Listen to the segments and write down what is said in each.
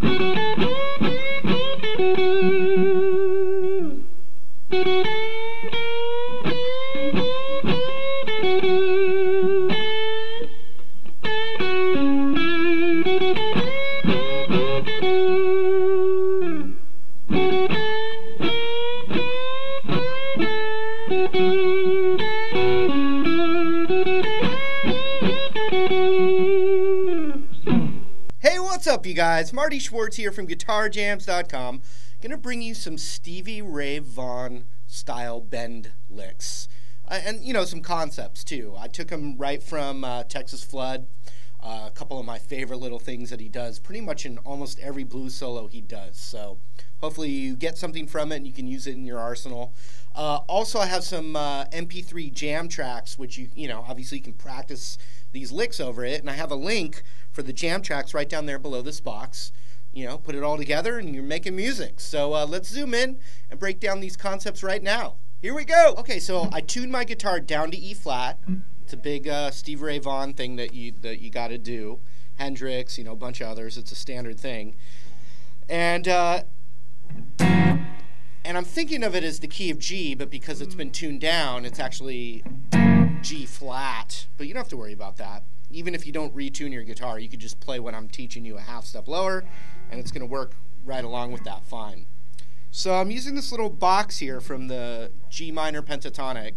Thank you. Up, you guys? Marty Schwartz here from GuitarJamz.com. Gonna bring you some Stevie Ray Vaughan style bend licks. Uh, and, you know, some concepts too. I took them right from uh, Texas Flood. Uh, a couple of my favorite little things that he does pretty much in almost every blues solo he does. So hopefully you get something from it and you can use it in your arsenal. Uh, also, I have some uh, MP3 jam tracks, which you, you know, obviously you can practice these licks over it. And I have a link for the jam tracks right down there below this box. You know, put it all together and you're making music. So uh, let's zoom in and break down these concepts right now. Here we go. Okay, so I tuned my guitar down to E flat. It's a big uh, Steve Ray Vaughan thing that you that you got to do. Hendrix, you know, a bunch of others. It's a standard thing. And uh, and I'm thinking of it as the key of G, but because it's been tuned down, it's actually G flat. But you don't have to worry about that even if you don't retune your guitar, you could just play what I'm teaching you a half step lower, and it's going to work right along with that fine. So I'm using this little box here from the G minor pentatonic.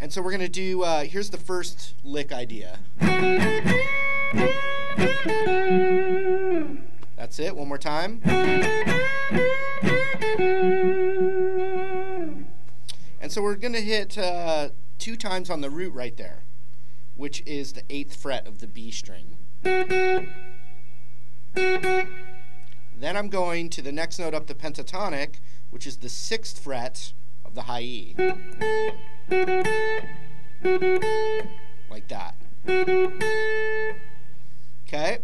And so we're going to do, uh, here's the first lick idea. That's it, one more time. And so we're going to hit uh, two times on the root right there, which is the eighth fret of the B string. Then I'm going to the next note up the pentatonic, which is the sixth fret of the high E. Like that. Okay?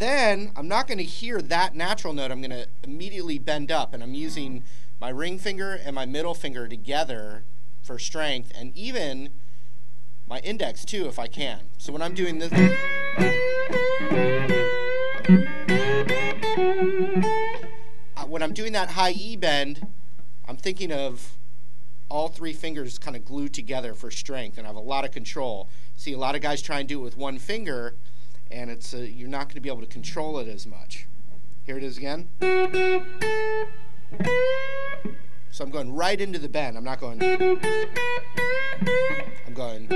Then I'm not going to hear that natural note. I'm going to immediately bend up, and I'm using my ring finger and my middle finger together for strength, and even my index too, if I can. So when I'm doing this, uh, when I'm doing that high E bend, I'm thinking of all three fingers kind of glued together for strength, and I have a lot of control. See, a lot of guys try and do it with one finger and it's uh, you're not going to be able to control it as much. Here it is again. So I'm going right into the bend. I'm not going. I'm going.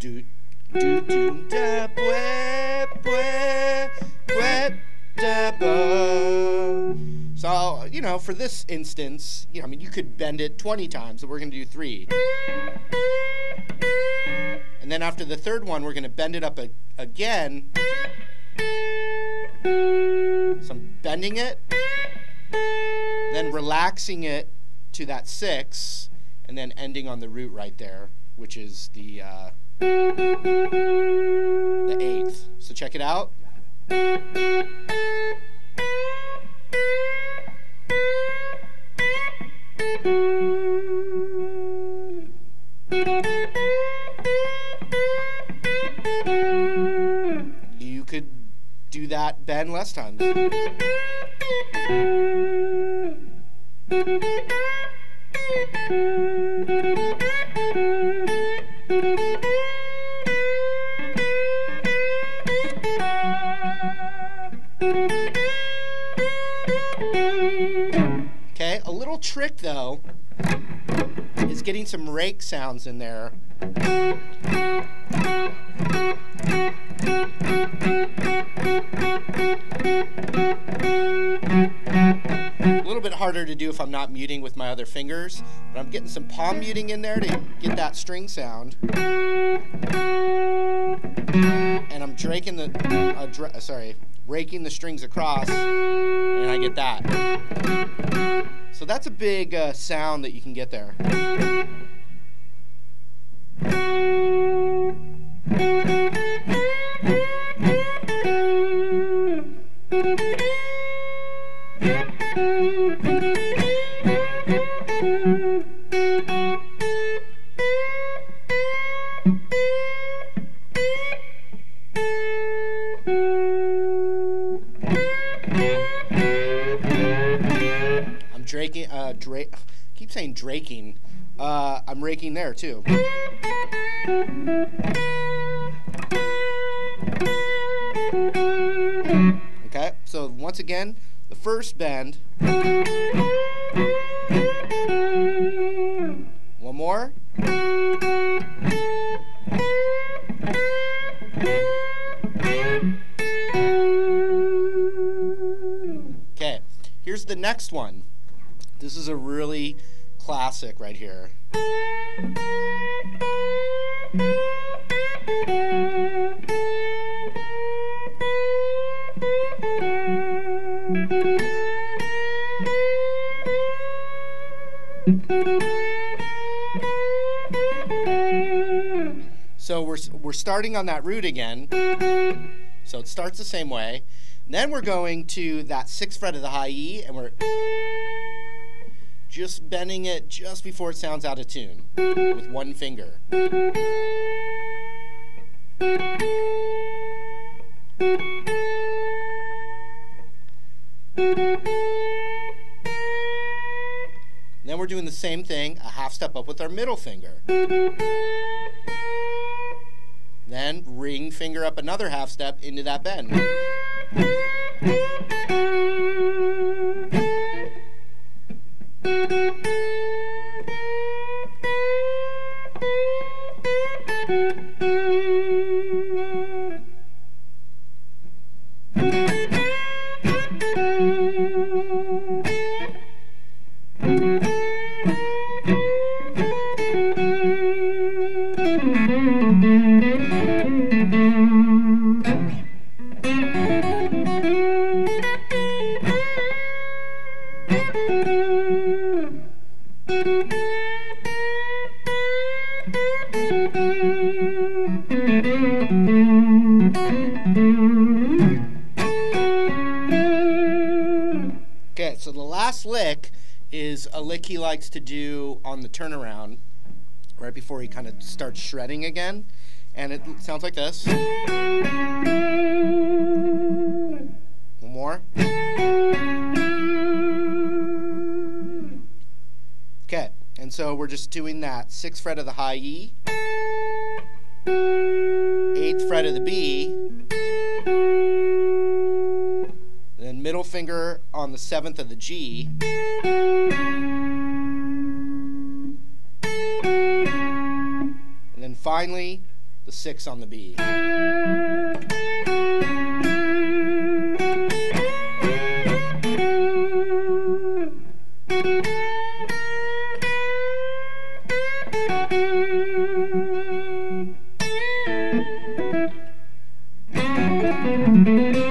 Do do do da bwe da ba. So you know, for this instance, you know, I mean, you could bend it 20 times, but we're going to do three. And then after the third one, we're going to bend it up again. So I'm bending it, then relaxing it to that six, and then ending on the root right there, which is the uh, the eighth. So check it out. Do that bend less times. Okay, a little trick though is getting some rake sounds in there. Harder to do if I'm not muting with my other fingers, but I'm getting some palm muting in there to get that string sound. And I'm draking the, uh, dra sorry, raking the strings across, and I get that. So that's a big uh, sound that you can get there. I'm draking, uh, drake, keep saying draking. Uh, I'm raking there too. Okay, so once again, the first bend. One more. The next one. This is a really classic right here. So we're, we're starting on that root again. So it starts the same way. Then we're going to that sixth fret of the high E, and we're just bending it just before it sounds out of tune with one finger. then we're doing the same thing, a half step up with our middle finger. Then ring finger up another half step into that bend. Mm-hmm. Okay, so the last lick is a lick he likes to do on the turnaround right before he kind of starts shredding again. And it sounds like this. One more. Okay, and so we're just doing that sixth fret of the high E, eighth fret of the B, middle finger on the seventh of the G, and then finally the six on the B. All right,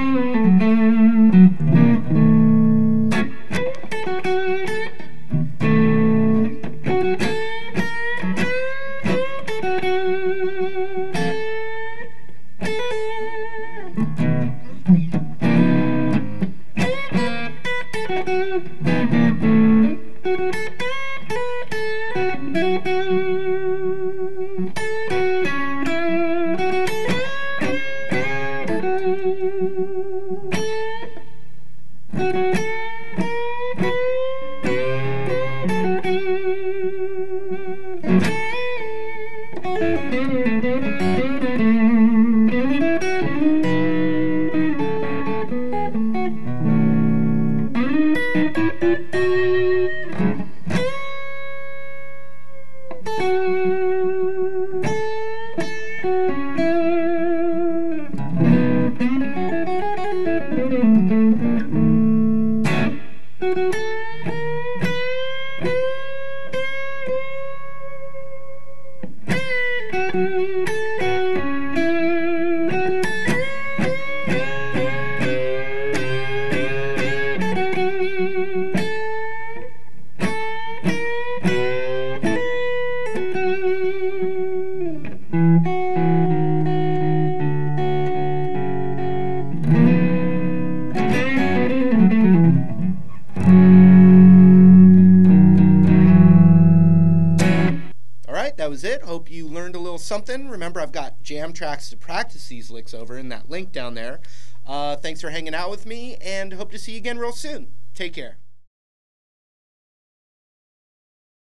was it. Hope you learned a little something. Remember, I've got jam tracks to practice these licks over in that link down there. Uh, thanks for hanging out with me, and hope to see you again real soon. Take care.